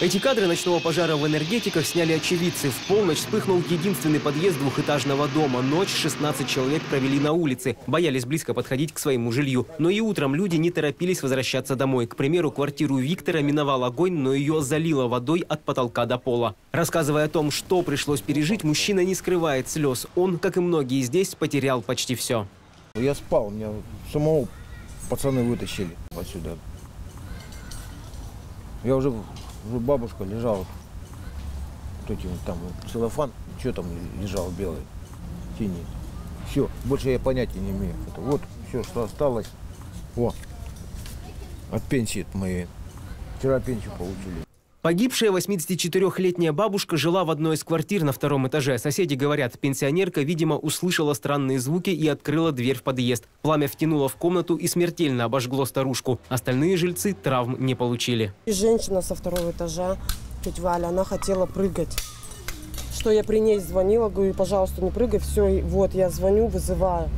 Эти кадры ночного пожара в энергетиках сняли очевидцы. В полночь вспыхнул единственный подъезд двухэтажного дома. Ночь 16 человек провели на улице. Боялись близко подходить к своему жилью. Но и утром люди не торопились возвращаться домой. К примеру, квартиру Виктора миновал огонь, но ее залило водой от потолка до пола. Рассказывая о том, что пришлось пережить, мужчина не скрывает слез. Он, как и многие здесь, потерял почти все. Я спал, меня самого пацаны вытащили отсюда. Я уже, уже бабушка лежала, вот эти вот там целлофан, что там лежал белый, тени. Все, больше я понятия не имею. Это вот все, что осталось. О, от пенсии моей. Вчера пенсию получили. Погибшая 84-летняя бабушка жила в одной из квартир на втором этаже. Соседи говорят, пенсионерка, видимо, услышала странные звуки и открыла дверь в подъезд. Пламя втянуло в комнату и смертельно обожгло старушку. Остальные жильцы травм не получили. И женщина со второго этажа, тетя Валя, она хотела прыгать. Что я при ней звонила, говорю, пожалуйста, не прыгай, все, вот я звоню, вызываю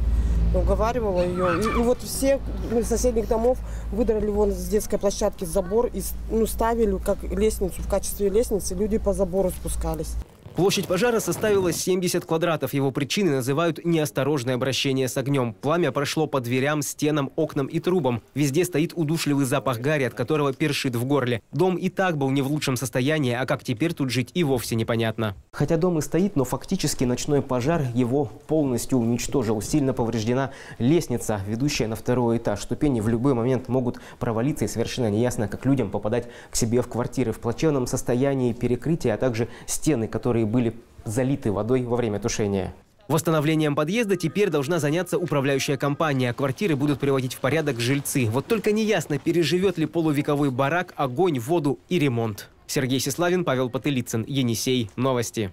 уговаривала ее. И, и вот все из соседних домов выдрали вон с детской площадки забор и ну, ставили как лестницу в качестве лестницы, люди по забору спускались. Площадь пожара составила 70 квадратов. Его причины называют неосторожное обращение с огнем. Пламя прошло по дверям, стенам, окнам и трубам. Везде стоит удушливый запах гари, от которого першит в горле. Дом и так был не в лучшем состоянии, а как теперь тут жить и вовсе непонятно. Хотя дом и стоит, но фактически ночной пожар его полностью уничтожил. Сильно повреждена лестница, ведущая на второй этаж. Ступени в любой момент могут провалиться и совершенно неясно, как людям попадать к себе в квартиры. В плачевном состоянии перекрытия, а также стены, которые были залиты водой во время тушения. Восстановлением подъезда теперь должна заняться управляющая компания. Квартиры будут приводить в порядок жильцы. Вот только неясно, переживет ли полувековой барак огонь, воду и ремонт. Сергей Сеславин, Павел Потылицын, Енисей. Новости.